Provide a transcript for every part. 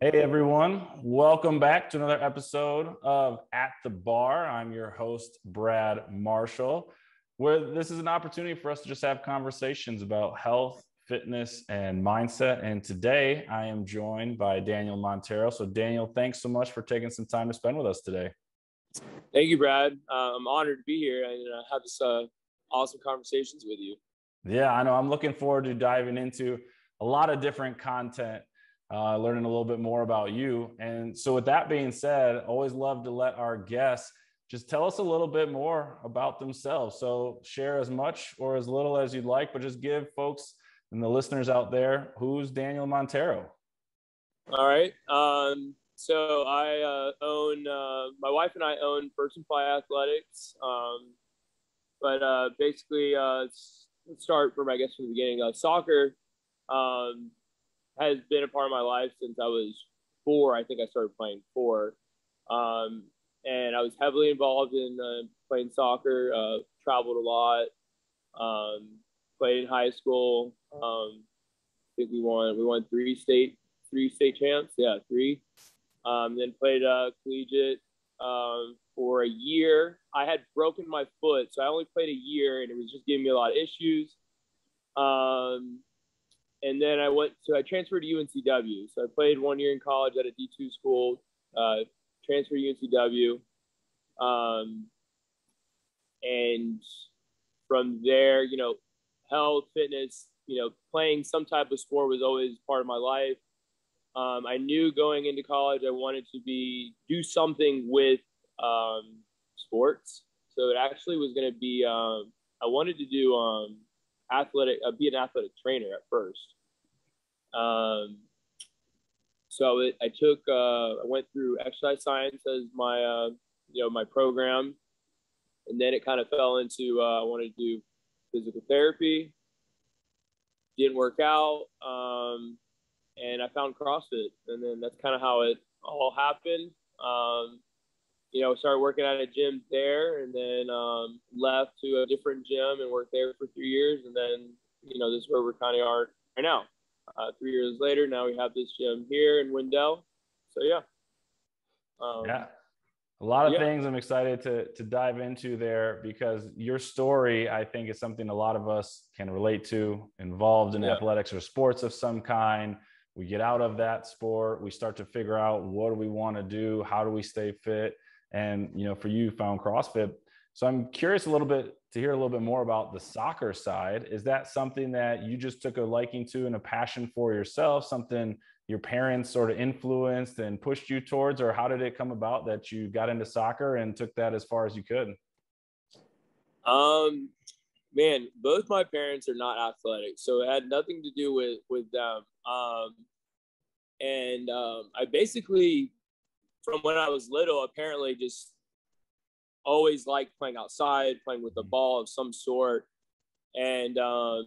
Hey everyone, welcome back to another episode of At the Bar. I'm your host, Brad Marshall, where this is an opportunity for us to just have conversations about health, fitness, and mindset. And today I am joined by Daniel Montero. So, Daniel, thanks so much for taking some time to spend with us today. Thank you, Brad. Uh, I'm honored to be here and uh, have this uh, awesome conversations with you. Yeah, I know. I'm looking forward to diving into a lot of different content uh, learning a little bit more about you. And so, with that being said, always love to let our guests just tell us a little bit more about themselves. So, share as much or as little as you'd like, but just give folks and the listeners out there who's Daniel Montero. All right. Um, so, I uh, own, uh, my wife and I own First in Flight Athletics. Um, but uh, basically, uh, start from, I guess, from the beginning. Uh, soccer. Um, has been a part of my life since I was four. I think I started playing four. Um, and I was heavily involved in uh, playing soccer, uh, traveled a lot, um, played in high school. Um, I think we won, we won three state, three state champs. Yeah, three. Um, then played uh, collegiate um, for a year. I had broken my foot, so I only played a year, and it was just giving me a lot of issues. Um, and then I went to I transferred to UNCW. So I played one year in college at a D two school. Uh, transferred to UNCW, um, and from there, you know, health, fitness, you know, playing some type of sport was always part of my life. Um, I knew going into college I wanted to be do something with um, sports. So it actually was going to be um, I wanted to do um, athletic, uh, be an athletic trainer at first. Um, so I took, uh, I went through exercise science as my, uh, you know, my program, and then it kind of fell into uh, I wanted to do physical therapy. Didn't work out, um, and I found CrossFit, and then that's kind of how it all happened. Um, you know, started working at a gym there and then um, left to a different gym and worked there for three years. And then, you know, this is where we're kind of are right now. Uh, three years later, now we have this gym here in Wendell. So, yeah. Um, yeah. A lot of yeah. things I'm excited to, to dive into there because your story, I think, is something a lot of us can relate to, involved in yeah. athletics or sports of some kind. We get out of that sport, we start to figure out what do we want to do, how do we stay fit and you know for you found crossfit so i'm curious a little bit to hear a little bit more about the soccer side. Is that something that you just took a liking to and a passion for yourself something your parents sort of influenced and pushed you towards or how did it come about that you got into soccer and took that as far as you could? Um man both my parents are not athletic so it had nothing to do with with them. Um and um, i basically from when I was little, apparently just always liked playing outside, playing with a mm-hmm. ball of some sort. And um,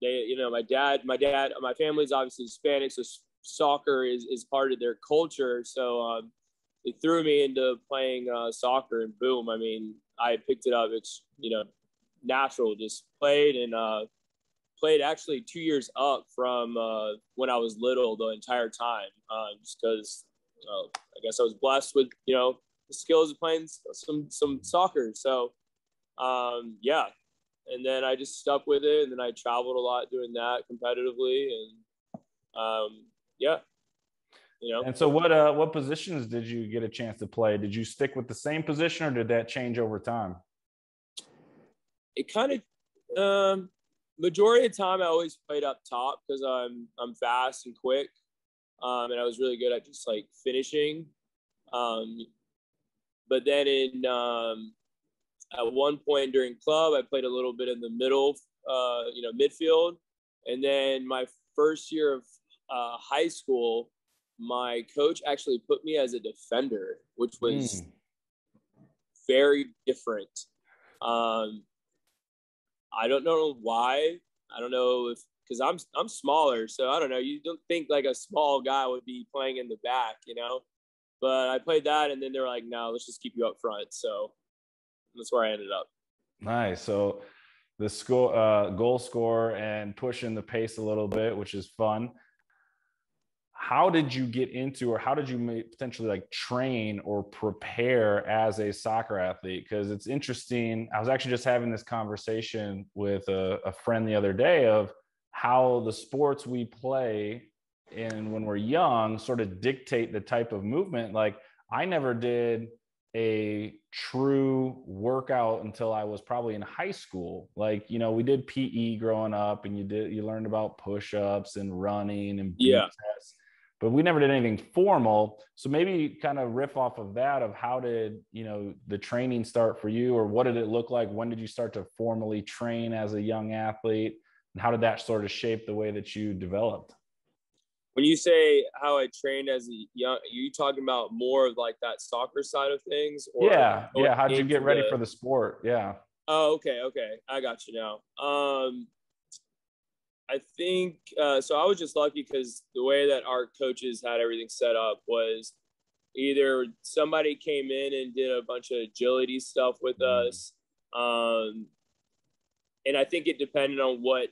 they, you know, my dad, my dad, my family's obviously Hispanic, so soccer is, is part of their culture. So um, they threw me into playing uh, soccer, and boom, I mean, I picked it up. It's you know, natural. Just played and uh, played actually two years up from uh, when I was little the entire time, uh, just because uh, I guess I was blessed with you know the skills of playing some some soccer. So um, yeah, and then I just stuck with it, and then I traveled a lot doing that competitively, and um, yeah. You know. And so, what uh, what positions did you get a chance to play? Did you stick with the same position, or did that change over time? It kind of um, majority of time I always played up top because I'm I'm fast and quick um, and I was really good at just like finishing. Um, but then in um, at one point during club, I played a little bit in the middle, uh, you know, midfield, and then my first year of uh, high school, my coach actually put me as a defender, which was mm. very different. Um, I don't know why. I don't know if because I'm I'm smaller, so I don't know. You don't think like a small guy would be playing in the back, you know? But I played that, and then they're like, "No, let's just keep you up front." So that's where I ended up. Nice. So the score, uh, goal score, and pushing the pace a little bit, which is fun. how did you get into or how did you potentially like train or prepare as a soccer athlete because it's interesting i was actually just having this conversation with a, a, friend the other day of how the sports we play and when we're young sort of dictate the type of movement like i never did a true workout until I was probably in high school. Like, you know, we did PE growing up and you did you learned about push-ups and running and yeah. tests but we never did anything formal. So maybe kind of riff off of that of how did, you know, the training start for you or what did it look like? When did you start to formally train as a young athlete? And how did that sort of shape the way that you developed? When you say how I trained as a young, are you talking about more of like that soccer side of things? yeah. Yeah. How did you get ready the... for the sport? Yeah. Oh, okay. Okay. I got you now. Um, I think uh, so. I was just lucky because the way that our coaches had everything set up was either somebody came in and did a bunch of agility stuff with mm-hmm. us, um, and I think it depended on what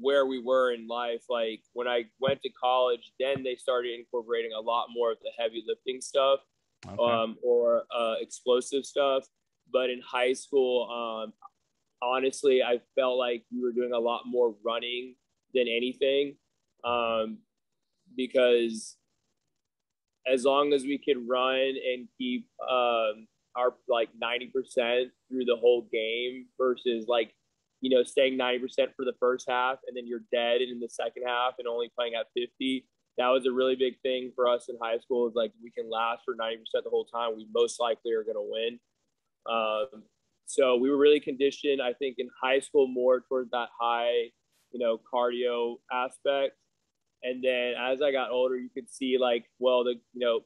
where we were in life. Like when I went to college, then they started incorporating a lot more of the heavy lifting stuff okay. um, or uh, explosive stuff. But in high school, um, honestly, I felt like we were doing a lot more running than anything um, because as long as we could run and keep um, our like 90% through the whole game versus like you know staying 90% for the first half and then you're dead in the second half and only playing at 50 that was a really big thing for us in high school is like we can last for 90% the whole time. We most likely are going to win. Um, so we were really conditioned i think in high school more towards that high you know, cardio aspect. And then as I got older, you could see like, well, the, you know,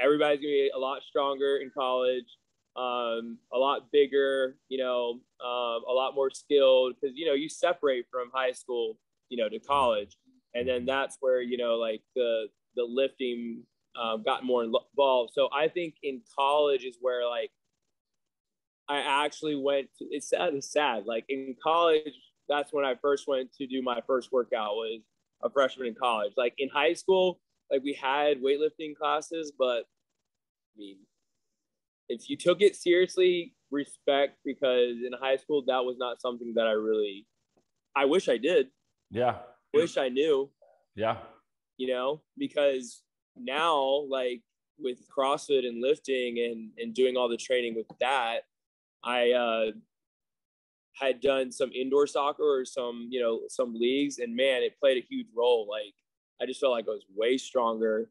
everybody's gonna be a lot stronger in college, um, a lot bigger, you know, um, a lot more skilled because, you know, you separate from high school, you know, to college. And then that's where, you know, like the, the lifting um, got more involved. So I think in college is where like I actually went. To, it's sad. It's sad. Like in college, that's when I first went to do my first workout was a freshman in college. Like in high school, like we had weightlifting classes, but I mean, if you took it seriously, respect because in high school that was not something that I really I wish I did. Yeah. Wish I knew. Yeah. You know, because now like with CrossFit and lifting and and doing all the training with that, I uh had done some indoor soccer or some, you know, some leagues, and man, it played a huge role. Like I just felt like I was way stronger.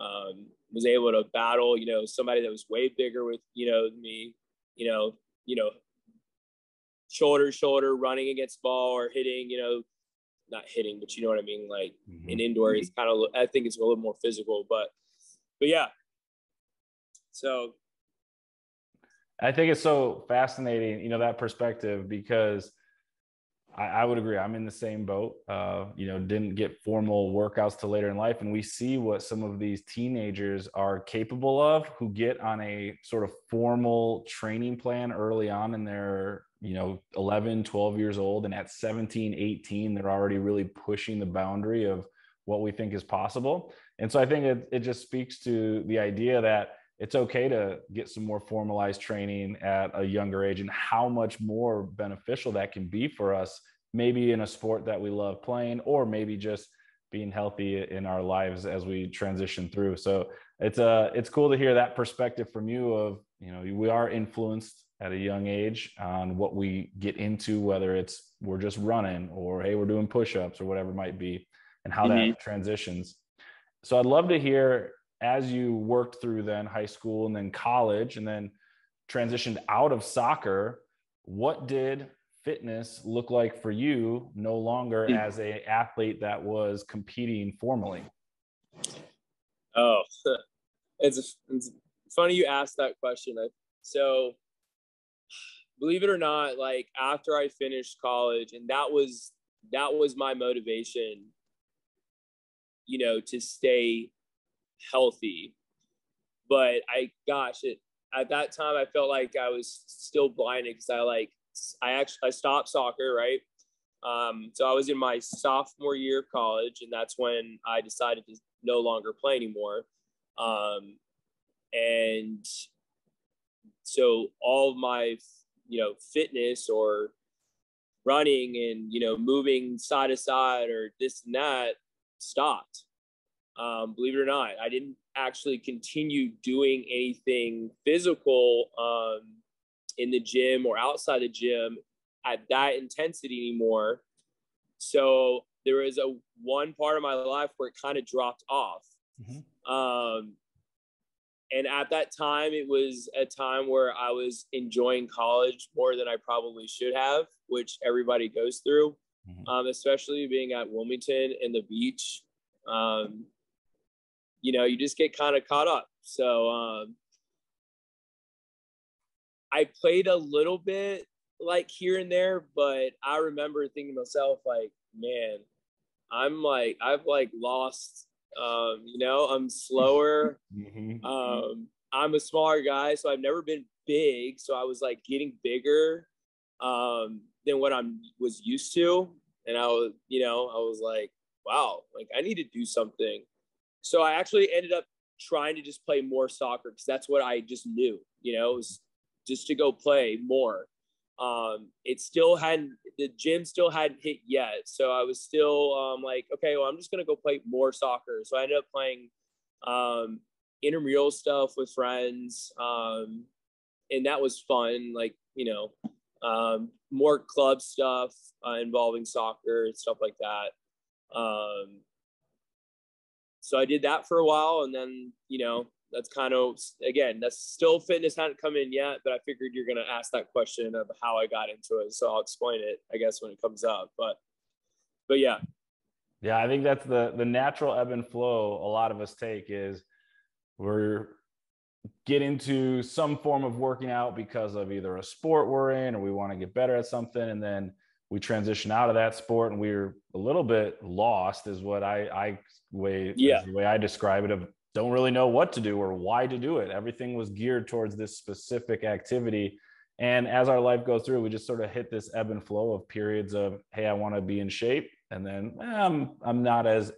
Um, was able to battle, you know, somebody that was way bigger with, you know, me, you know, you know, shoulder shoulder running against ball or hitting, you know, not hitting, but you know what I mean. Like mm-hmm. in indoor, it's kind of I think it's a little more physical, but but yeah. So I think it's so fascinating, you know, that perspective because I, I would agree. I'm in the same boat. Uh, you know, didn't get formal workouts till later in life, and we see what some of these teenagers are capable of who get on a sort of formal training plan early on in their you know 11 12 years old and at 17 18 they're already really pushing the boundary of what we think is possible and so i think it, it just speaks to the idea that it's okay to get some more formalized training at a younger age and how much more beneficial that can be for us maybe in a sport that we love playing or maybe just being healthy in our lives as we transition through so it's uh it's cool to hear that perspective from you of you know we are influenced at a young age on what we get into whether it's we're just running or hey we're doing push-ups or whatever it might be and how mm-hmm. that transitions so i'd love to hear as you worked through then high school and then college and then transitioned out of soccer, what did fitness look like for you no longer hmm. as a athlete that was competing formally? Oh, it's, it's funny you asked that question. So, believe it or not, like after I finished college, and that was that was my motivation, you know, to stay healthy. But I, gosh, it, at that time I felt like I was still blinded because I like I actually I stopped soccer right, Um, so I was in my sophomore year of college, and that's when I decided to no longer play anymore. Um, and so all of my, you know, fitness or running and you know moving side to side or this and that stopped. Um, believe it or not, I didn't actually continue doing anything physical um, in the gym or outside the gym at that intensity anymore. So there was a one part of my life where it kind of dropped off. Mm-hmm. Um, and at that time, it was a time where I was enjoying college more than I probably should have, which everybody goes through, mm-hmm. um, especially being at Wilmington and the beach. Um, you know, you just get kind of caught up. So um, I played a little bit like here and there, but I remember thinking to myself, like, man, I'm like, I've like lost, um, you know, I'm slower. Mm-hmm. Um, I'm a smaller guy, so I've never been big. So I was like getting bigger um, than what I'm was used to. And I was, you know, I was like, wow, like I need to do something. So I actually ended up trying to just play more soccer because that's what I just knew, you know, was just to go play more. Um, it still hadn't, the gym still hadn't hit yet. So I was still um, like, okay, well, I'm just going to go play more soccer. So I ended up playing um, intramural stuff with friends. Um, and that was fun. Like, you know, um, more club stuff uh, involving soccer and stuff like that. Um, so I did that for a while, and then you know that's kind of again that's still fitness hadn't come in yet, but I figured you're gonna ask that question of how I got into it, so I'll explain it I guess when it comes up. But but yeah, yeah, I think that's the the natural ebb and flow a lot of us take is we're get into some form of working out because of either a sport we're in or we want to get better at something and then we transition out of that sport and we're a little bit lost is what I, I way, yeah. the way I describe it of don't really know what to do or why to do it. Everything was geared towards this specific activity. And as our life goes through, we just sort of hit this ebb and flow of periods of, Hey, I want to be in shape. And then eh, I'm, I'm not as,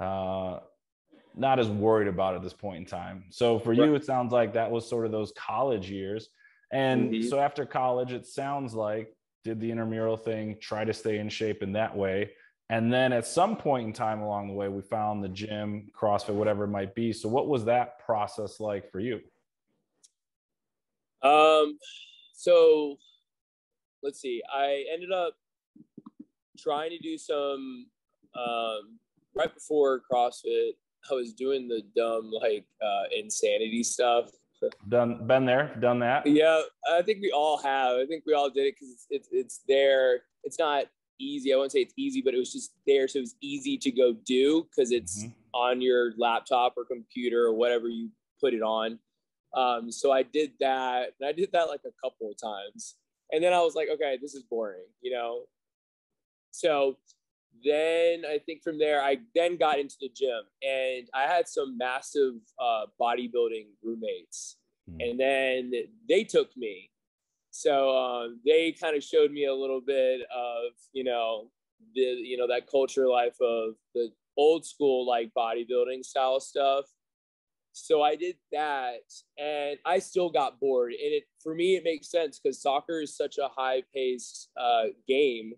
uh, not as worried about at this point in time. So for you, it sounds like that was sort of those college years. And mm-hmm. so after college, it sounds like did the intramural thing, try to stay in shape in that way. And then at some point in time along the way, we found the gym, CrossFit, whatever it might be. So, what was that process like for you? Um, so let's see. I ended up trying to do some um, right before CrossFit. I was doing the dumb like uh, insanity stuff done been there done that? Yeah i think we all have. I think we all did it because it's, it's it's there. It's not easy. I won't say it's easy but it was just there so it was easy to go do because it's mm-hmm. on your laptop or computer or whatever you put it on. Um, so i did that and i did that like a couple of times. And then i was like okay this is boring you know? So then I think from there, I then got into the gym and I had some massive uh, bodybuilding roommates. Mm. And then they took me. So um, they kind of showed me a little bit of, you know, the, you know, that culture life of the old school, like bodybuilding style stuff. So I did that and I still got bored. And it, for me, it makes sense because soccer is such a high paced uh, game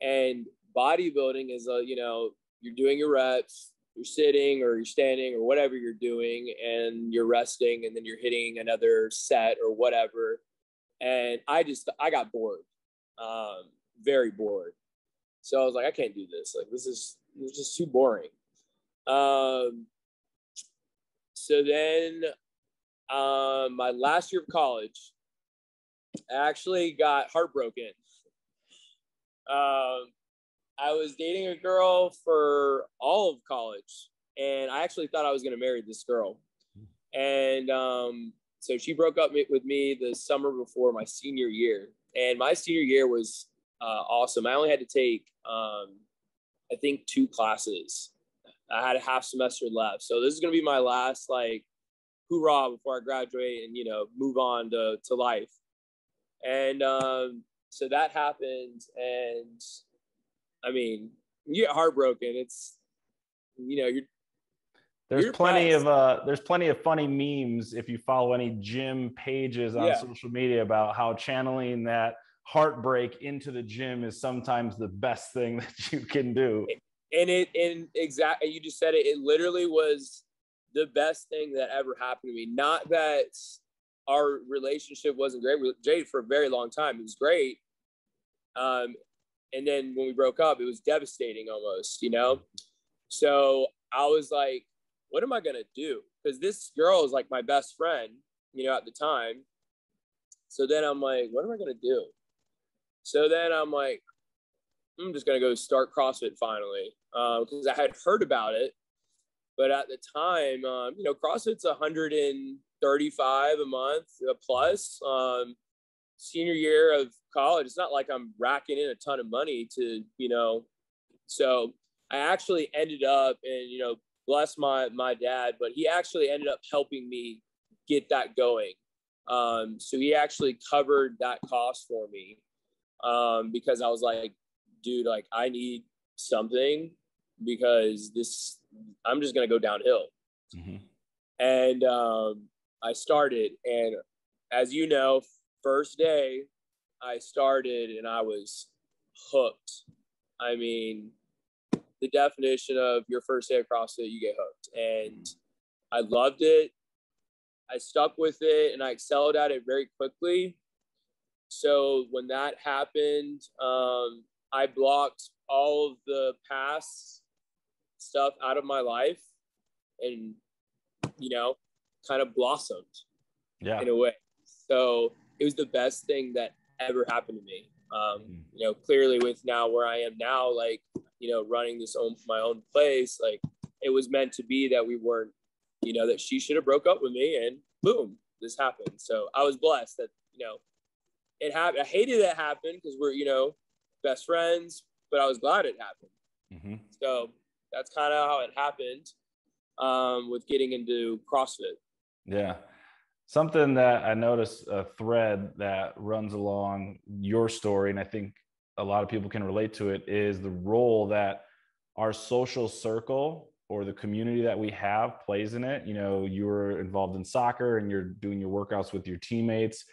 and bodybuilding is a you know you're doing your reps you're sitting or you're standing or whatever you're doing and you're resting and then you're hitting another set or whatever. And i just i got bored um, very bored. So i was like i can't do this. Like this is is just too boring. Um, so then um, my last year of college i actually got heartbroken. Um, I was dating a girl for all of college, and I actually thought I was going to marry this girl. And um, so she broke up with me the summer before my senior year, and my senior year was uh, awesome. I only had to take, um, I think, two classes. I had a half semester left, so this is going to be my last like hoorah before I graduate and you know move on to to life. And um, so that happened, and I mean, you get heartbroken. It's you know, you're there's you're plenty of uh there's plenty of funny memes if you follow any gym pages on yeah. social media about how channeling that heartbreak into the gym is sometimes the best thing that you can do. And it and exactly you just said it, it literally was the best thing that ever happened to me. Not that our relationship wasn't great with Jade for a very long time. It was great. Um, and then when we broke up, it was devastating almost, you know? So I was like, what am I going to do? Because this girl is like my best friend, you know, at the time. So then I'm like, what am I going to do? So then I'm like, I'm just going to go start CrossFit finally. Because uh, I had heard about it. But at the time, um, you know, CrossFit's 135 a month uh, plus. Um, senior year of college, it's not like I'm racking in a ton of money to, you know, so I actually ended up and, you know, bless my, my dad, but he actually ended up helping me get that going. Um, so he actually covered that cost for me um, because I was like, dude, like I need something because this, I'm just going to go downhill. Mm-hmm. And um, I started. And as you know, first day I started and I was hooked. I mean, the definition of your first day of CrossFit, you get hooked. And I loved it. I stuck with it and I excelled at it very quickly. So when that happened, um, I blocked all of the past stuff out of my life and, you know, kind of blossomed yeah. in a way. So it was the best thing that ever happened to me. Um, mm. you know, clearly with now where I am now, like, you know, running this own my own place, like it was meant to be that we weren't, you know, that she should have broke up with me and boom, this happened. So I was blessed that, you know, it happened. I hated that happened because we're, you know, best friends, but I was glad it happened. Mm-hmm. So that's kind of how it happened um, with getting into CrossFit. Yeah something that I noticed a thread that runs along your story, and I think a lot of people can relate to it, is the role that our social circle or the community that we have plays in it. You know, you were involved in soccer and you're doing your workouts with your teammates.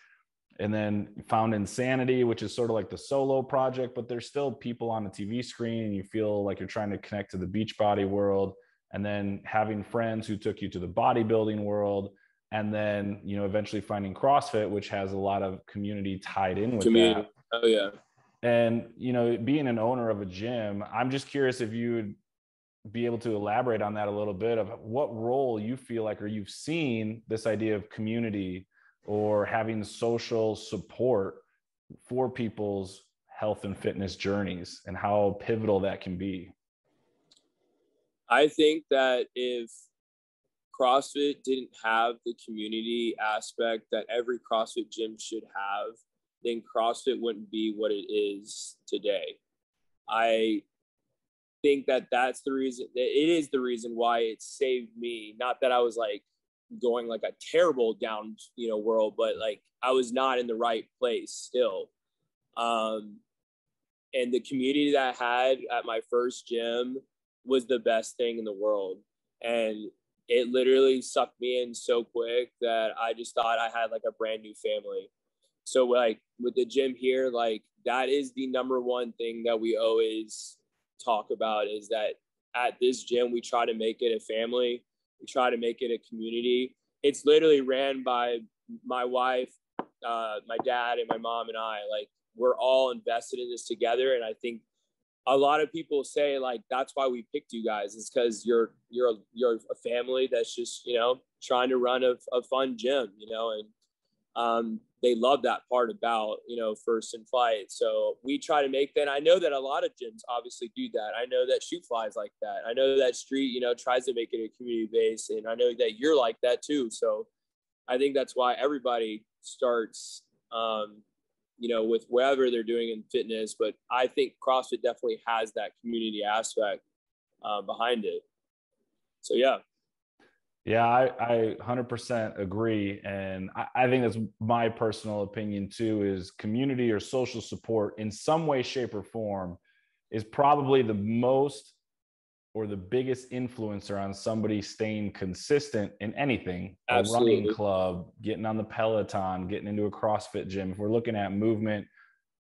And then found insanity, which is sort of like the solo project, but there's still people on the TV screen, and you feel like you're trying to connect to the Beachbody world. And then having friends who took you to the bodybuilding world, and then you know eventually finding CrossFit, which has a lot of community tied in with community. that. Oh yeah. And you know, being an owner of a gym, I'm just curious if you would be able to elaborate on that a little bit of what role you feel like or you've seen this idea of community or having social support for people's health and fitness journeys and how pivotal that can be. I think that if CrossFit didn't have the community aspect that every CrossFit gym should have, then CrossFit wouldn't be what it is today. I think that that's the reason it is the reason why it saved me. Not that i was like going like a terrible down you know world but like i was not in the right place still. Um and the community that i had at my first gym was the best thing in the world. And it literally sucked me in so quick that I just thought I had like a brand new family. So like with the gym here, like that is the number one thing that we always talk about is that at this gym we try to make it a family. We try to make it a community. It's literally ran by my wife, uh, my dad, and my mom and I. Like we're all invested in this together, and I think a lot of people say like that's why we picked you guys is because you're you're a, you're a family that's just you know trying to run a, a fun gym you know and um, they love that part about you know First in Flight. So we try to make that i know that a lot of gyms obviously do that. I know that shoot flies like that. I know that street you know tries to make it a community base and i know that you're like that too. So i think that's why everybody starts um, you know, with whatever they're doing in fitness. But I think CrossFit definitely has that community aspect uh, behind it. So yeah. Yeah, I, I 100% agree. And I, I think that's my personal opinion too is community or social support in some way, shape, or form is probably the most or the biggest influencer on somebody staying consistent in anything Absolutely. a running club getting on the peloton getting into a crossfit gym if we're looking at movement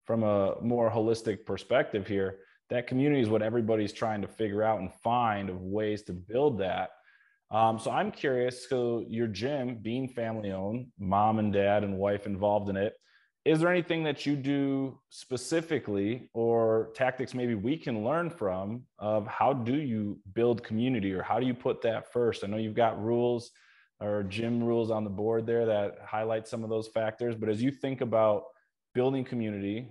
from a more holistic perspective here that community is what everybody's trying to figure out and find of ways to build that um, so i'm curious so your gym being family owned mom and dad and wife involved in it is there anything that you do specifically or tactics maybe we can learn from of how do you build community or how do you put that first? I know you've got rules or gym rules on the board there that highlight some of those factors but as you think about building community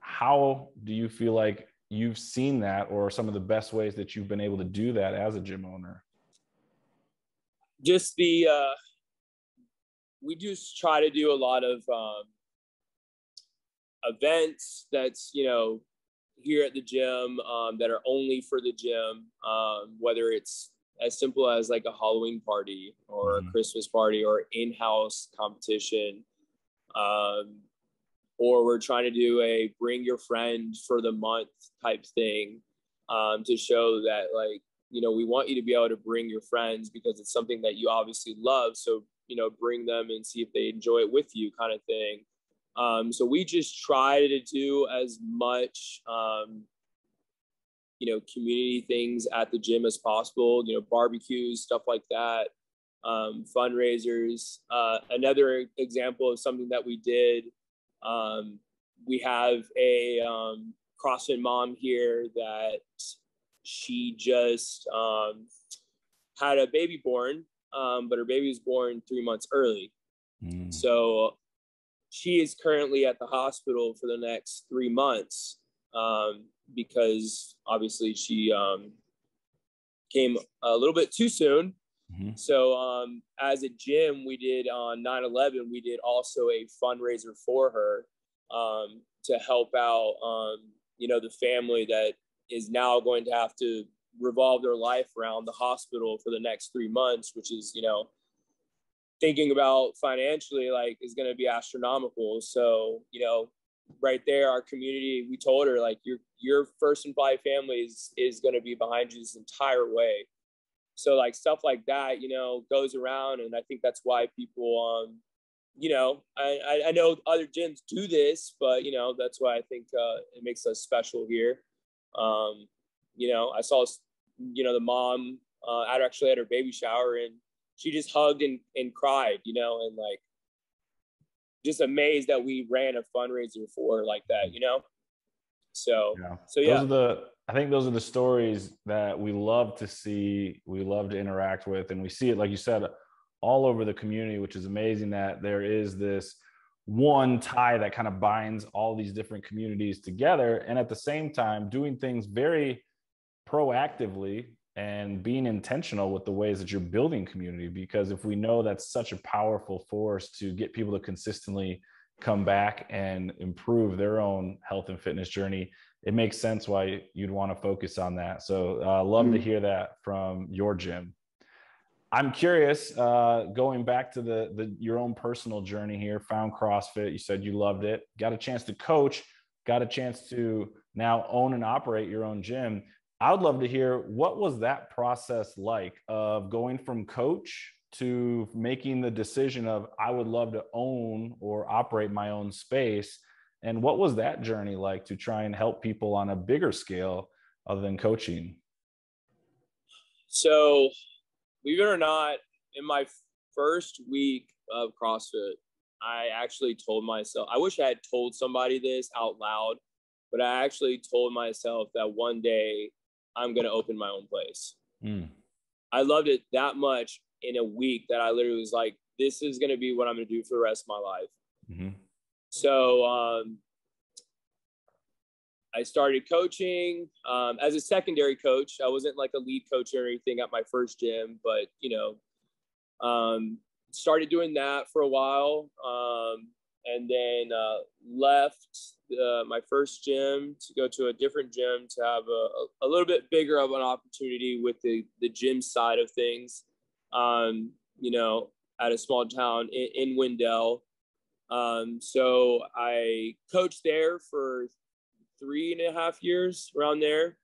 how do you feel like you've seen that or some of the best ways that you've been able to do that as a gym owner? Just the uh we just try to do a lot of um events that's you know here at the gym um, that are only for the gym um, whether it's as simple as like a halloween party or mm-hmm. a christmas party or in-house competition um, or we're trying to do a bring your friend for the month type thing um, to show that like you know we want you to be able to bring your friends because it's something that you obviously love so you know bring them and see if they enjoy it with you kind of thing um, so we just try to do as much, um, you know, community things at the gym as possible. You know, barbecues, stuff like that, um, fundraisers. Uh, another example of something that we did. Um, we have a um, CrossFit mom here that she just um, had a baby born, but her baby was born three months early. Mm. So she is currently at the hospital for the next three months um, because obviously she um, came a little bit too soon. Mm-hmm. So um, as a gym, we did on 9/11, we did also a fundraiser for her um, to help out, um, you know, the family that is now going to have to revolve their life around the hospital for the next three months, which is, you know, thinking about financially like is going to be astronomical. So you know right there our community we told her like your your First in Flight families is is going to be behind you this entire way. So like stuff like that you know goes around and i think that's why people um you know i i know other gyms do this but you know that's why i think uh it makes us special here. Um you know i saw you know the mom uh actually had her baby shower and she just hugged and, and cried, you know, and like just amazed that we ran a fundraiser for her like that, you know? So, yeah. so yeah. Those are the, I think those are the stories that we love to see, we love to interact with, and we see it, like you said, all over the community, which is amazing that there is this one tie that kind of binds all these different communities together. And at the same time, doing things very proactively and being intentional with the ways that you're building community because if we know that's such a powerful force to get people to consistently come back and improve their own health and fitness journey it makes sense why you'd want to focus on that. So uh, love mm-hmm. to hear that from your gym. I'm curious uh, going back to the, the your own personal journey here found crossfit you said you loved it got a chance to coach got a chance to now own and operate your own gym I would love to hear what was that process like of going from coach to making the decision of I would love to own or operate my own space and what was that journey like to try and help people on a bigger scale other than coaching? So, believe it or not, in my first week of CrossFit, I actually told myself, I wish I had told somebody this out loud, but I actually told myself that one day I'm going to open my own place. Mm. I loved it that much in a week that I literally was like, this is going to be what I'm going to do for the rest of my life. Mm-hmm. So um, I started coaching um, as a secondary coach. I wasn't like a lead coach or anything at my first gym, but you know, um, started doing that for a while, um, and then uh, left uh, my first gym to go to a different gym to have a, a little bit bigger of an opportunity with the, the gym side of things. Um, you know, at a small town in, in Wendell. Um, so I coached there for three and a half years around there.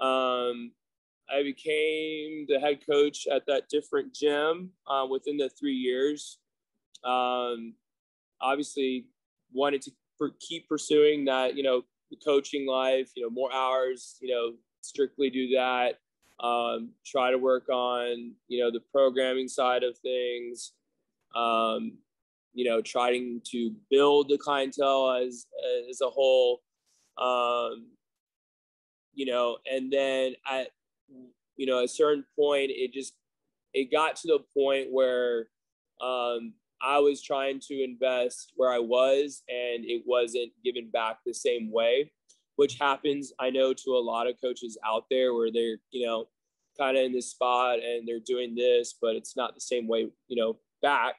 Um, I became the head coach at that different gym uh, within the three years. Um, obviously, wanted to keep pursuing that, you know, the coaching life, you know, more hours, you know, strictly do that. Um, try to work on, you know, the programming side of things. Um, you know, trying to build the clientele as as a whole. Um, you know, and then at you know a certain point, it just it got to the point where um, I was trying to invest where I was, and it wasn't given back the same way, which happens, I know, to a lot of coaches out there where they're, you know, kind of in this spot and they're doing this, but it's not the same way, you know, back.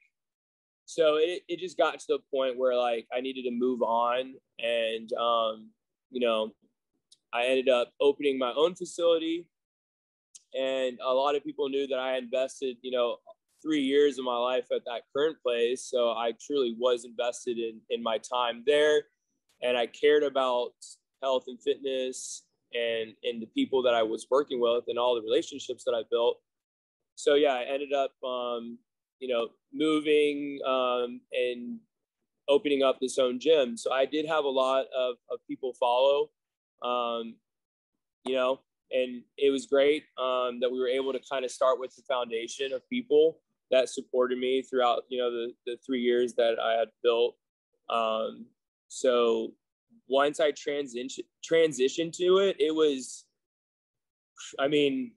So it, it just got to the point where like I needed to move on. And, um, you know, I ended up opening my own facility. And a lot of people knew that I invested, you know, three years of my life at that current place. So I truly was invested in in my time there, and I cared about health and fitness and and the people that I was working with and all the relationships that I built. So yeah, I ended up um, you know moving um, and opening up this own gym. So I did have a lot of, of people follow. Um, you know, and it was great um, that we were able to kind of start with the foundation of people that supported me throughout you know the, the three years that I had built. Um, so once I transition transitioned to it, it was, I mean,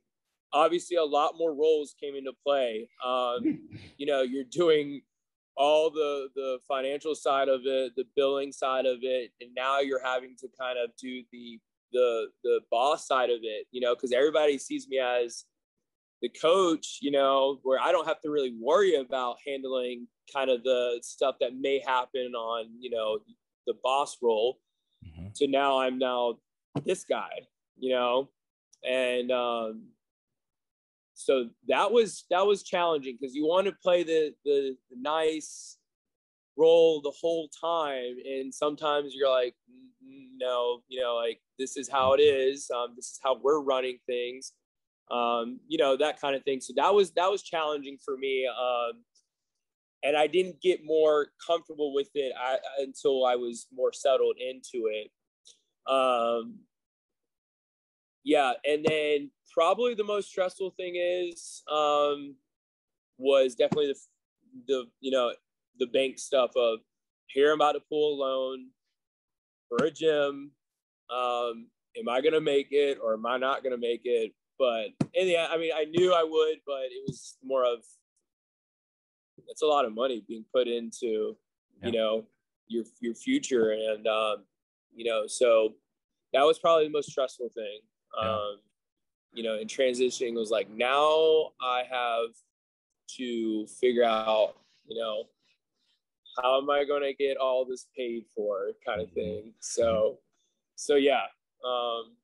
obviously a lot more roles came into play. Um, you know, you're doing all the the financial side of it, the billing side of it, and now you're having to kind of do the the the boss side of it. You know, because everybody sees me as the coach, you know, where I don't have to really worry about handling kind of the stuff that may happen on, you know, the boss role. Mm-hmm. So now I'm now this guy, you know, and um, so that was that was challenging because you want to play the, the the nice role the whole time, and sometimes you're like, no, you know, like this is how it mm-hmm. Um, this is how we're running things um, you know that kind of thing. So that was that was challenging for me, um, and I didn't get more comfortable with it I, until I was more settled into it. Um, yeah, and then probably the most stressful thing is um, was definitely the the you know the bank stuff of here I'm about to pull a loan for a gym. Um, am I gonna make it or am I not gonna make it? But in the end, I mean, I knew I would, but it was more of it's a lot of money being put into, yeah. you know, your your future, and um, you know, so that was probably the most stressful thing. Yeah. Um, you know, in transitioning was like now I have to figure out, you know, how am I going to get all this paid for, kind of mm-hmm. thing. So, so yeah. Um,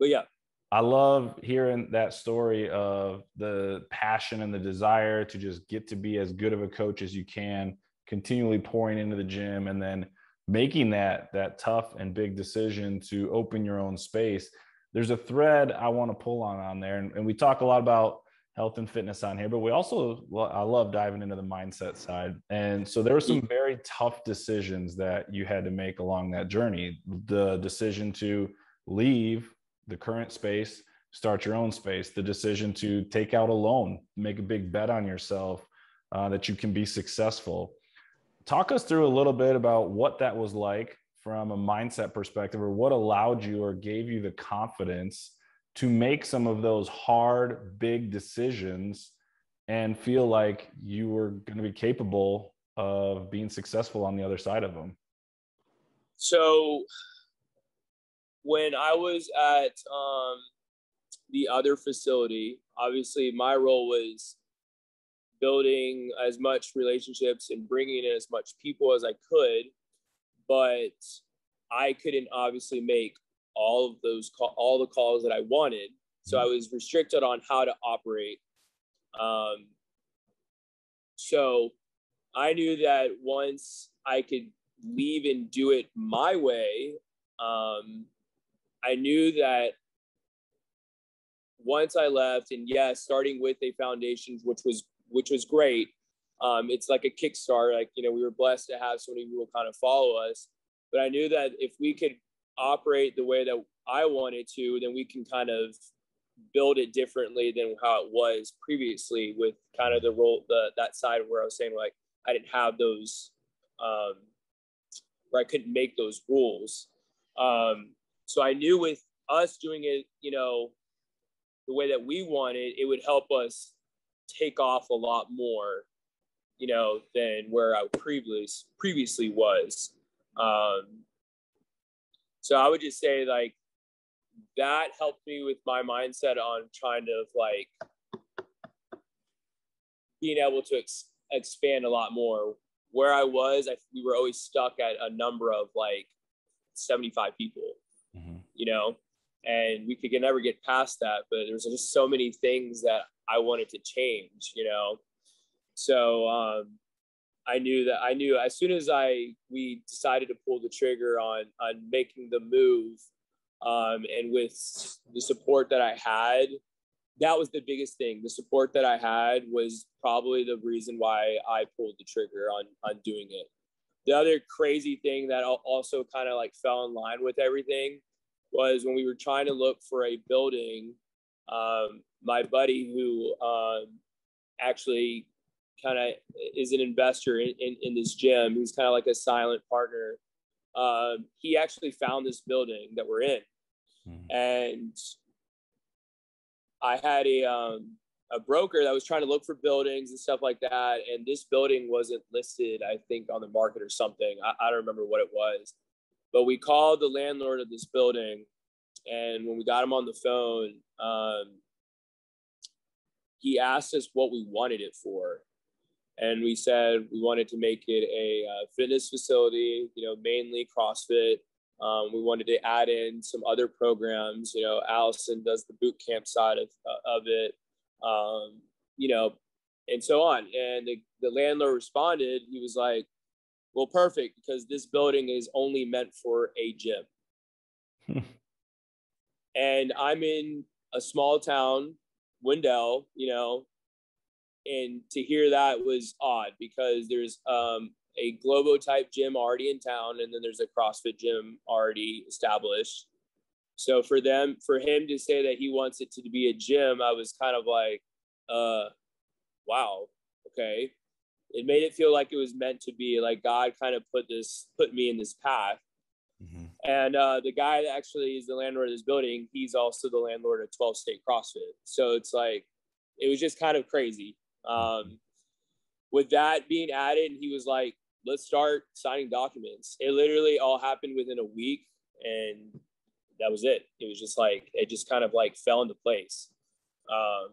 but yeah, I love hearing that story of the passion and the desire to just get to be as good of a coach as you can, continually pouring into the gym and then making that that tough and big decision to open your own space. There's a thread I want to pull on on there, and, and we talk a lot about health and fitness on here, but we also I love diving into the mindset side. And so there were some very tough decisions that you had to make along that journey. The decision to leave the current space, start your own space, the decision to take out a loan, make a big bet on yourself uh, that you can be successful. Talk us through a little bit about what that was like from a mindset perspective, or what allowed you or gave you the confidence to make some of those hard, big decisions and feel like you were going to be capable of being successful on the other side of them? So, when I was at um, the other facility, obviously my role was building as much relationships and bringing in as much people as I could, but I couldn't obviously make all of those call, all the calls that I wanted. So I was restricted on how to operate. Um, so I knew that once I could leave and do it my way, um, I knew that once I left, and yes, starting with a foundation, which was which was great. Um, it's like a kickstart. Like you know, we were blessed to have so many people kind of follow us. But I knew that if we could operate the way that I wanted to, then we can kind of build it differently than how it was previously with kind of the role the that side where I was saying like I didn't have those um, where I couldn't make those rules. Um, so I knew with us doing it, you know, the way that we wanted, it would help us take off a lot more, you know, than where I previous previously was. Um, so I would just say like that helped me with my mindset on trying to like being able to ex- expand a lot more. Where I was, I, we were always stuck at a number of like 75 people. You know, and we could never get past that. But there's just so many things that I wanted to change, you know. So um, I knew that I knew as soon as I we decided to pull the trigger on on making the move, um, and with the support that I had, that was the biggest thing. The support that I had was probably the reason why I pulled the trigger on on doing it. The other crazy thing that also kind of like fell in line with everything was when we were trying to look for a building. Um, my buddy who um, actually kind of is an investor in, in, in this gym. He's kind of like a silent partner. Um, he actually found this building that we're in, mm-hmm. and I had a um, a broker that was trying to look for buildings and stuff like that, and this building wasn't listed, I think, on the market or something. I, I don't remember what it was, but we called the landlord of this building, and when we got him on the phone, um, he asked us what we wanted it for. And we said we wanted to make it a uh, fitness facility you know mainly crossfit. Um, we wanted to add in some other programs. You know allison does the boot camp side of, uh, of it um, you know and so on. And the, the landlord responded. He was like well perfect because this building is only meant for a gym and i'm in a small town wendell you know and to hear that was odd because there's um, a Globo type gym already in town, and then there's a CrossFit gym already established. So for them, for him to say that he wants it to be a gym, I was kind of like, uh, wow, okay. It made it feel like it was meant to be. Like God kind of put this, put me in this path. Mm-hmm. And uh, the guy that actually is the landlord of this building, he's also the landlord of 12 State CrossFit. So it's like, it was just kind of crazy. Um, with that being added, he was like, let's start signing documents. It literally all happened within a week and that was it. It was just like, it just kind of like fell into place. Um,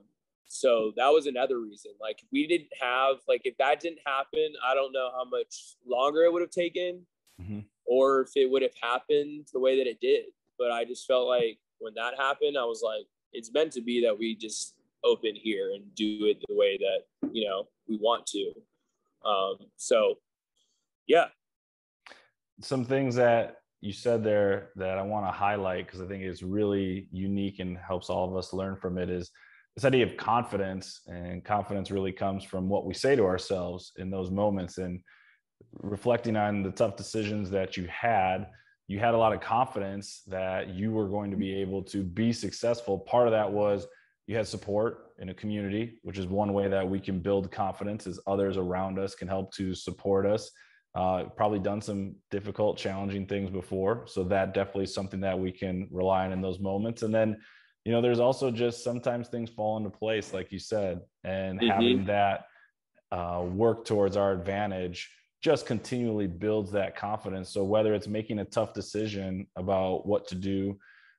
so that was another reason. Like we didn't have, like if that didn't happen, I don't know how much longer it would have taken mm-hmm. or if it would have happened the way that it did. But I just felt like when that happened, I was like, it's meant to be that we just open here and do it the way that you know we want to um, so yeah some things that you said there that i want to highlight because i think it's really unique and helps all of us learn from it is this idea of confidence and confidence really comes from what we say to ourselves in those moments and reflecting on the tough decisions that you had you had a lot of confidence that you were going to be able to be successful. Part of that was you had support in a community which is one way that we can build confidence is others around us can help to support us. Uh, probably done some difficult challenging things before so that definitely is something that we can rely on in those moments. And then you know there's also just sometimes things fall into place like you said and mm-hmm. having that uh, work towards our advantage just continually builds that confidence so whether it's making a tough decision about what to do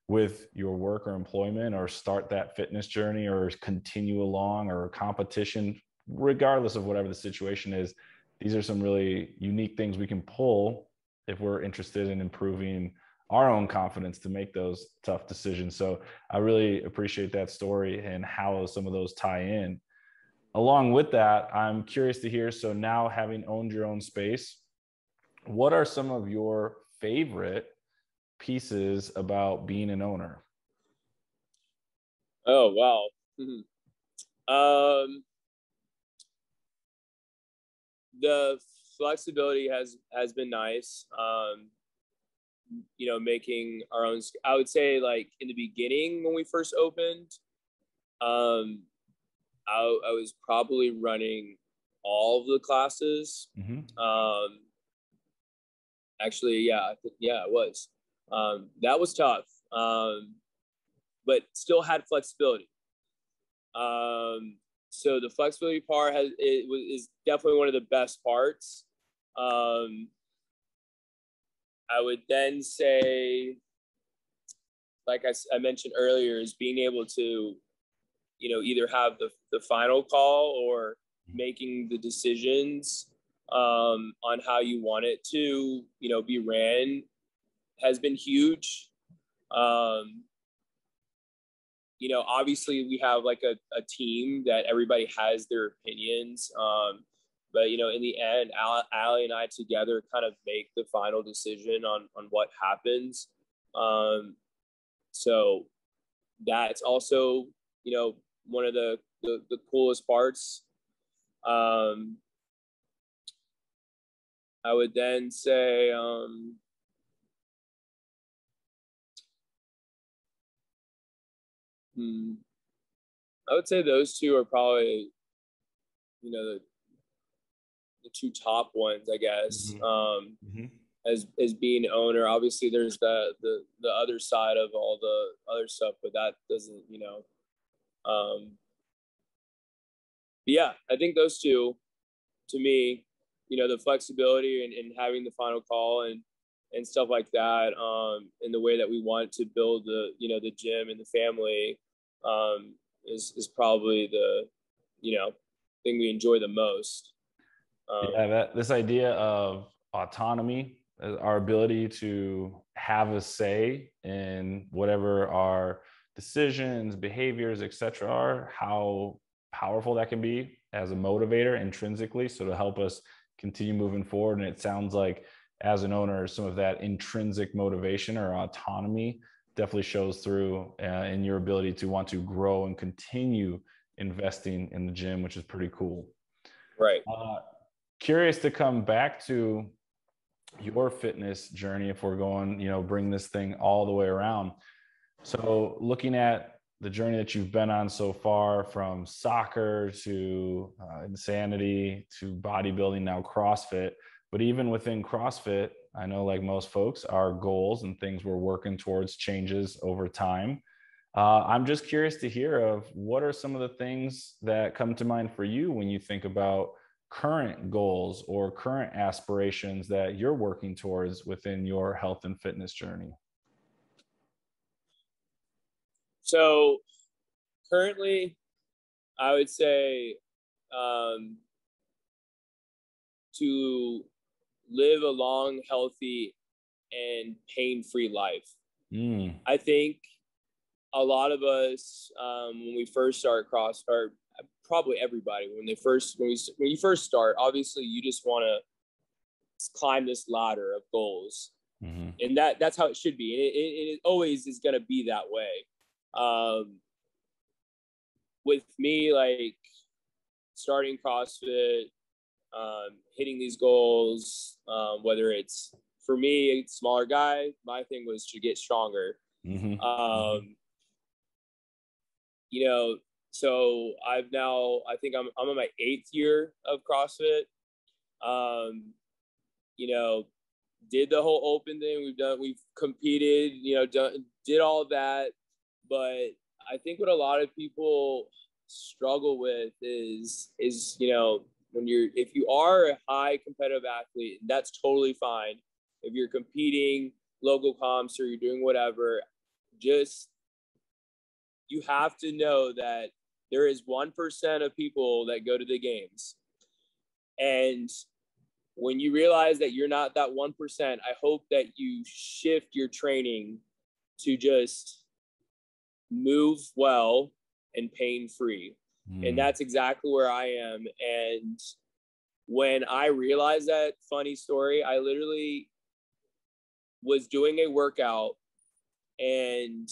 with your work or employment or start that fitness journey or continue along or competition regardless of whatever the situation is these are some really unique things we can pull if we're interested in improving our own confidence to make those tough decisions so i really appreciate that story and how some of those tie in along with that i'm curious to hear so now having owned your own space what are some of your favorite pieces about being an owner? Oh wow. Mm-hmm. Um, the flexibility has has been nice. Um, you know, making our own. I would say, like in the beginning when we first opened, um, I, I was probably running all of the classes. Mm-hmm. Um, actually, yeah, yeah, it was. Um, that was tough, um, but still had flexibility. Um, so the flexibility part has it was is definitely one of the best parts. Um, I would then say, like I, I mentioned earlier, is being able to, you know, either have the the final call or making the decisions um, on how you want it to, you know, be ran has been huge. Um, you know, obviously we have like a, a team that everybody has their opinions. Um, but you know, in the end, Ali and I together kind of make the final decision on on what happens. Um, so that's also you know one of the the, the coolest parts. Um, I would then say um, Hmm. I would say those two are probably, you know, the the two top ones, I guess. Mm-hmm. Um, mm-hmm. As as being owner, obviously there's the the the other side of all the other stuff, but that doesn't, you know. Um, yeah, I think those two, to me, you know, the flexibility and, and having the final call and and stuff like that, um, in the way that we want to build the you know the gym and the family um, is is probably the you know thing we enjoy the most. Um, yeah, that this idea of autonomy, uh, our ability to have a say in whatever our decisions, behaviors, etc., are, how powerful that can be as a motivator intrinsically. So to help us continue moving forward, and it sounds like as an owner, some of that intrinsic motivation or autonomy definitely shows through uh, in your ability to want to grow and continue investing in the gym, which is pretty cool. Right. Uh, curious to come back to your fitness journey if we're going, you know, bring this thing all the way around. So, looking at the journey that you've been on so far from soccer to uh, insanity to bodybuilding, now CrossFit, but even within CrossFit, I know, like most folks, our goals and things we're working towards changes over time. Uh, I'm just curious to hear of what are some of the things that come to mind for you when you think about current goals or current aspirations that you're working towards within your health and fitness journey? So, currently, I would say um, to live a long, healthy, and pain free life. Mm. I think a lot of us, um, when we first start cross, or probably everybody, when they first, when we, when you first start, obviously you just want to climb this ladder of goals. Mm-hmm. And that that's how it should be. It, it, it always is going to be that way. Um, with me, like starting CrossFit, um, hitting these goals, um, whether it's for me, a smaller guy, my thing was to get stronger. Mm-hmm. Um, you know, so I've now, I think I'm, I'm in my eighth year of CrossFit. Um, you know, did the whole open thing. We've done, we've competed, you know, done, did all that. But I think what a lot of people struggle with is, is, you know, when you're if you are a high competitive athlete that's totally fine if you're competing local comps or you're doing whatever just you have to know that there is 1% of people that go to the games and when you realize that you're not that 1% i hope that you shift your training to just move well and pain free and hmm. that's exactly where I am. And when I realized that funny story, I literally was doing a workout and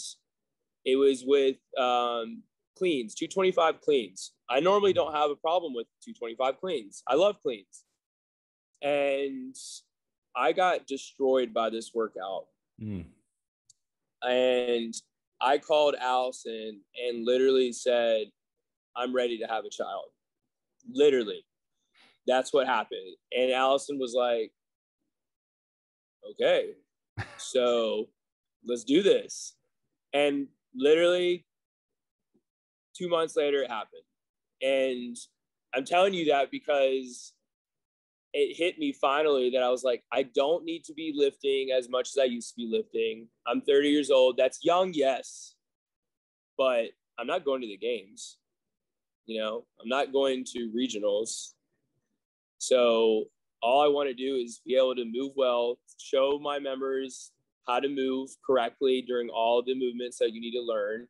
it was with um, cleans, 225 cleans. I normally don't have a problem with 225 cleans. I love cleans. And I got destroyed by this workout. Mm. And I called Allison and literally said, I'm ready to have a child. Literally. That's what happened. And Allison was like, okay, so let's do this. And literally two months later, it happened. And I'm telling you that because it hit me finally that I was like, I don't need to be lifting as much as I used to be lifting. I'm 30 years old. That's young, yes, but I'm not going to the games. You know, I'm not going to regionals. So all I want to do is be able to move well, show my members how to move correctly during all the movements that you need to learn.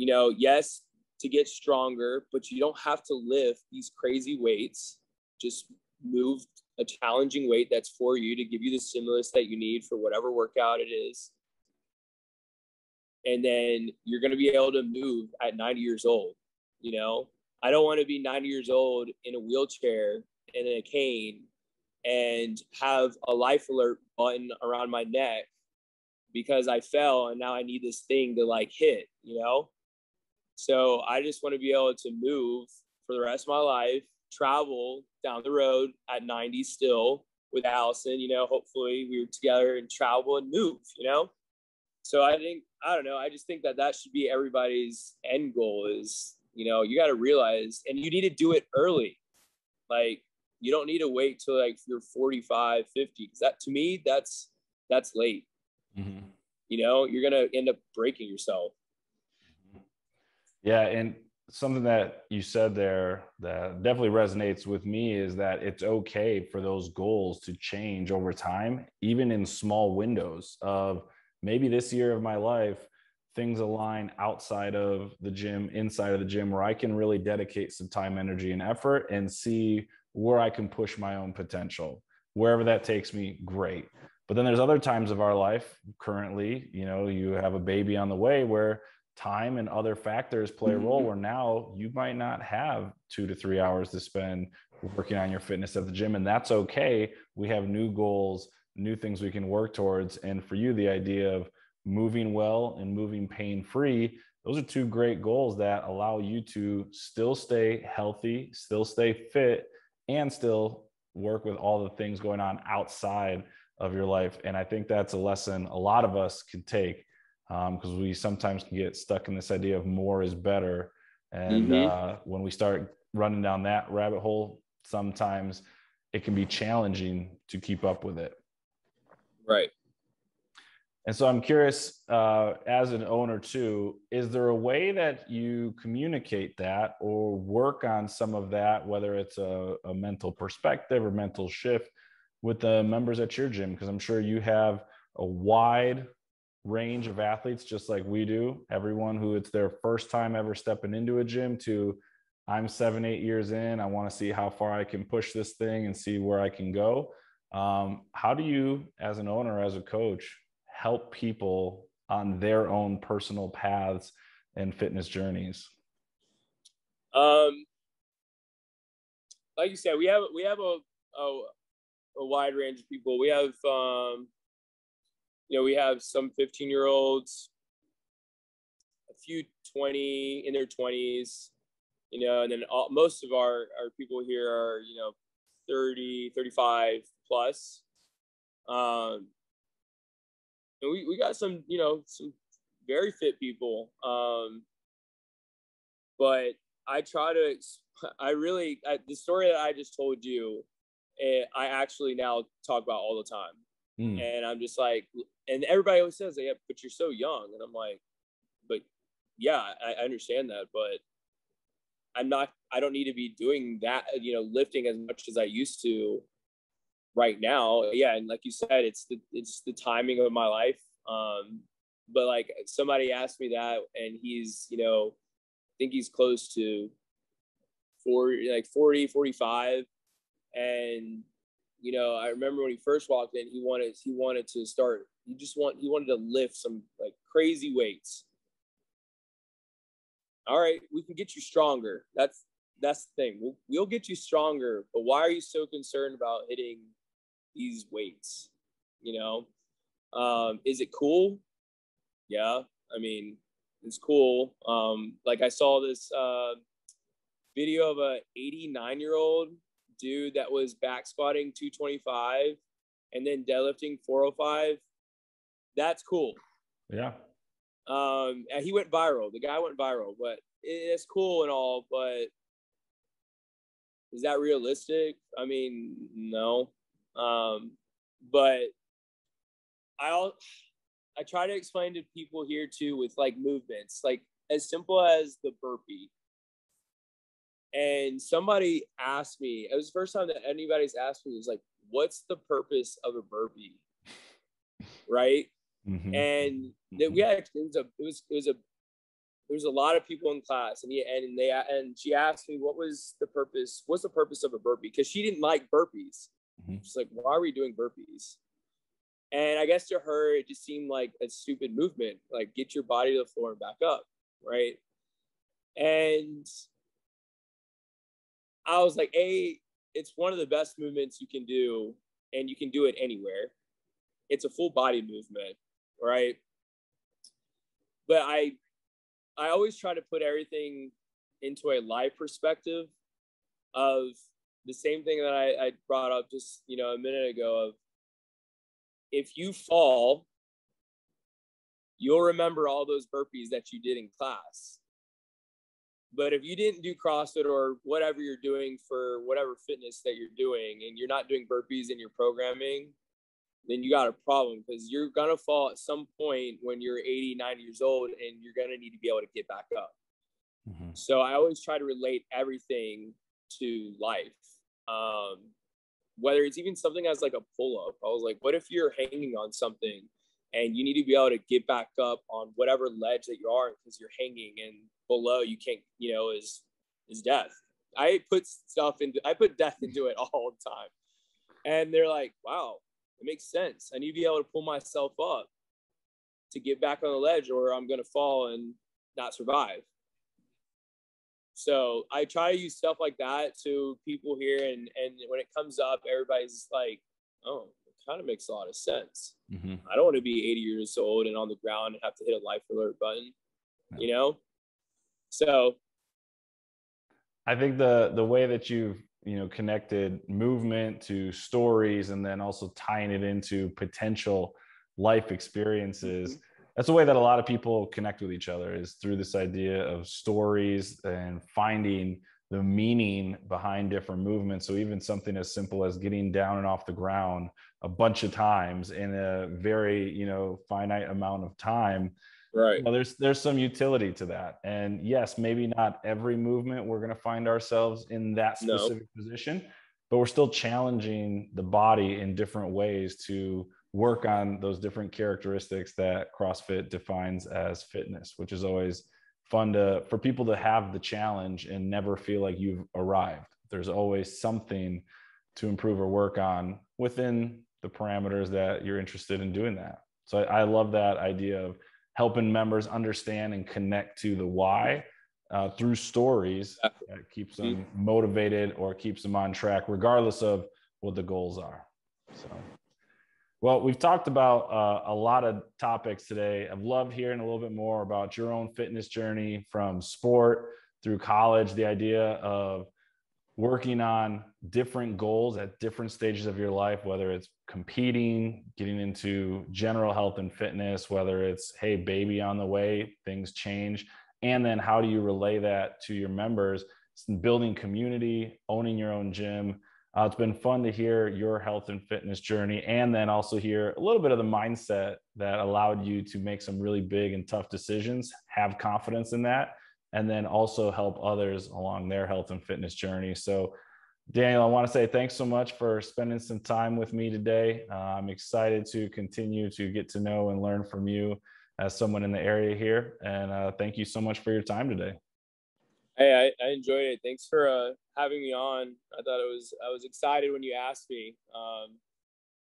You know, yes, to get stronger, but you don't have to lift these crazy weights. Just move a challenging weight that's for you to give you the stimulus that you need for whatever workout it is. And then you're going to be able to move at 90 years old. You know, I don't want to be 90 years old in a wheelchair and a cane and have a life alert button around my neck because I fell and now I need this thing to like hit, you know? So I just want to be able to move for the rest of my life, travel down the road at 90 still with Allison, you know, hopefully we were together and travel and move, you know? So I think, I don't know, I just think that that should be everybody's end goal is, you know, you got to realize, and you need to do it early. Like, you don't need to wait till like you're 45 50 because that to me that's that's late mm-hmm. you know you're gonna end up breaking yourself yeah and something that you said there that definitely resonates with me is that it's okay for those goals to change over time even in small windows of maybe this year of my life things align outside of the gym inside of the gym where i can really dedicate some time energy and effort and see where I can push my own potential. Wherever that takes me, great. But then there's other times of our life currently, you know, you have a baby on the way where time and other factors play a role mm-hmm. where now you might not have two to three hours to spend working on your fitness at the gym. And that's okay. We have new goals, new things we can work towards. And for you, the idea of moving well and moving pain free those are two great goals that allow you to still stay healthy, still stay fit, and still work with all the things going on outside of your life. And I think that's a lesson a lot of us can take because um, we sometimes can get stuck in this idea of more is better. And mm-hmm. uh, when we start running down that rabbit hole, sometimes it can be challenging to keep up with it. Right. And so I'm curious, uh, as an owner too, is there a way that you communicate that or work on some of that, whether it's a, a mental perspective or mental shift with the members at your gym? Because I'm sure you have a wide range of athletes, just like we do. Everyone who it's their first time ever stepping into a gym to I'm seven, eight years in. I want to see how far I can push this thing and see where I can go. Um, how do you, as an owner, as a coach, help people on their own personal paths and fitness journeys? Um, like you said, we have we have a, a, a wide range of people. We have um, you know, we have some 15 year olds, a few 20 in their 20s, you know, and then all, most of our, our people here are, you know, 30, 35 plus. Um, and we, we got some, you know, some very fit people. Um, but I try to, I really, I, the story that I just told you, eh, I actually now talk about all the time. Mm. And I'm just like, and everybody always says, yeah, but you're so young. And I'm like, but yeah, I, I understand that, but I'm not, I don't need to be doing that, you know, lifting as much as I used to right now yeah and like you said it's the it's the timing of my life um but like somebody asked me that and he's you know i think he's close to 40 like 40 45 and you know, I remember when he first walked in, he wanted he wanted to start. He just want he wanted to lift some like crazy weights. All right, we can get you stronger. That's that's the thing. We'll, we'll get you stronger, but why are you so concerned about hitting these weights? You know, um, is it cool? Yeah, I mean, it's cool. Um, like I saw this uh, video of a 89 year old dude that was back squatting 225 and then deadlifting 405. That's cool. Yeah. Um, and he went viral. The guy went viral, but it's cool and all, but is that realistic? I mean, no. Um, but I'll I try to explain to people here too with like movements, like as simple as the burpee. And somebody asked me, it was the first time that anybody's asked me, it was like, what's the purpose of a burpee? Right. Mm-hmm. And that we mm-hmm. had it was a it was it was a there was a lot of people in class and he and they and she asked me what was the purpose what's the purpose of a burpee because she didn't like burpees mm-hmm. she's like why are we doing burpees and i guess to her it just seemed like a stupid movement like get your body to the floor and back up right and i was like a it's one of the best movements you can do and you can do it anywhere. It's a full body movement right? But i I always try to put everything into a life perspective of the same thing that I, I brought up just you know a minute ago of if you fall you'll remember all those burpees that you did in class but if you didn't do CrossFit or whatever you're doing for whatever fitness that you're doing and you're not doing burpees in your programming, then you got a problem because you're going to fall at some point when you're 80, 90 years old and you're going to need to be able to get back up. Mm-hmm. So I always try to relate everything to life. Um, whether it's even something as like a pull up, I was like, what if you're hanging on something and you need to be able to get back up on whatever ledge that you are because you're hanging and below you can't, you know, is is death. I put stuff into I put death into it all the time. And they're like, wow, it makes sense. I need to be able to pull myself up to get back on the ledge or I'm going to fall and not survive. So I try to use stuff like that to people here. And, and when it comes up, everybody's like, oh, it kind of makes a lot of sense. Mm-hmm. I don't want to be 80 years old and on the ground and have to hit a life alert button, you know? So I think the the way that you've you know connected movement to stories and then also tying it into potential life experiences mm-hmm. that's the way that a lot of people connect with each other is through this idea of stories and finding the meaning behind different movements so even something as simple as getting down and off the ground a bunch of times in a very you know finite amount of time right. You know, there's there's some utility to that. And yes maybe not every movement we're going to find ourselves in that specific no. position but we're still challenging the body in different ways to work on those different characteristics that crossfit defines as fitness which is always fun to for people to have the challenge and never feel like you've arrived. There's always something to improve or work on within the parameters that you're interested in doing that. So I, I love that idea of helping members understand and connect to the why uh, through stories that keeps them motivated or keeps them on track, regardless of what the goals are. So, well, we've talked about uh, a lot of topics today. I've loved hearing a little bit more about your own fitness journey from sport through college, the idea of working on different goals at different stages of your life, whether it's competing, getting into general health and fitness, whether it's, hey, baby on the way, things change. And then how do you relay that to your members? building community, owning your own gym. Uh, it's been fun to hear your health and fitness journey, and then also hear a little bit of the mindset that allowed you to make some really big and tough decisions, have confidence in that, and then also help others along their health and fitness journey. So, Daniel, I want to say thanks so much for spending some time with me today. Uh, I'm excited to continue to get to know and learn from you as someone in the area here. And uh, thank you so much for your time today. Hey, I, I enjoyed it. Thanks for uh, having me on. I thought it was I was excited when you asked me. Um,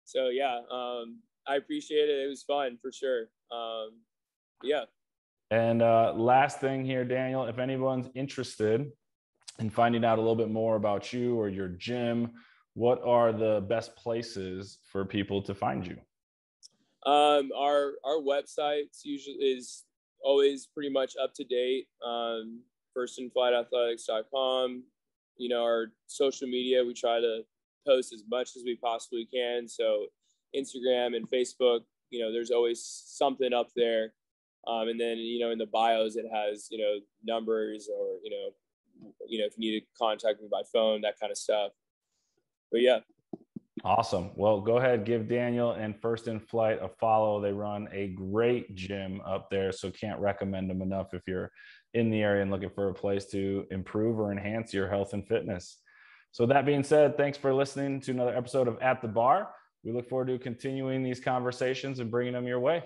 so yeah, um, I appreciate it. It was fun for sure. Um, yeah. And uh, last thing here, Daniel, if anyone's interested in finding out a little bit more about you or your gym, what are the best places for people to find you? Um, our our website's usually is always pretty much up to date. Um, firstinflightathletics.com. You know, our social media, we try to post as much as we possibly can. So Instagram and Facebook, you know, there's always something up there. Um, and then, you know, in the bios, it has, you know, numbers or, you know, you know, if you need to contact me by phone, that kind of stuff. But yeah. Awesome. Well, go ahead, give Daniel and First in Flight a follow. They run a great gym up there, so can't recommend them enough if you're in the area and looking for a place to improve or enhance your health and fitness. So, that being said, thanks for listening to another episode of At the Bar. We look forward to continuing these conversations and bringing them your way.